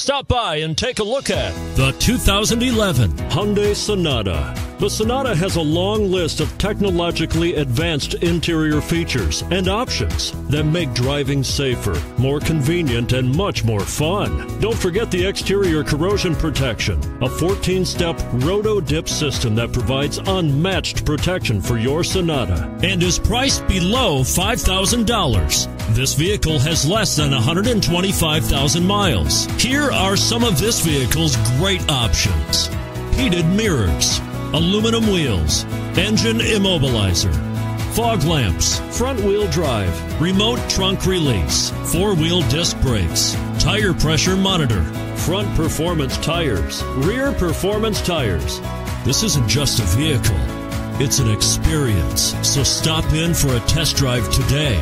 Stop by and take a look at the 2011 Hyundai Sonata. The Sonata has a long list of technologically advanced interior features and options that make driving safer, more convenient, and much more fun. Don't forget the exterior corrosion protection, a 14 step roto dip system that provides unmatched protection for your Sonata. And is priced below $5,000. This vehicle has less than 125,000 miles. Here are some of this vehicle's great options heated mirrors aluminum wheels, engine immobilizer, fog lamps, front wheel drive, remote trunk release, four wheel disc brakes, tire pressure monitor, front performance tires, rear performance tires. This isn't just a vehicle, it's an experience. So stop in for a test drive today.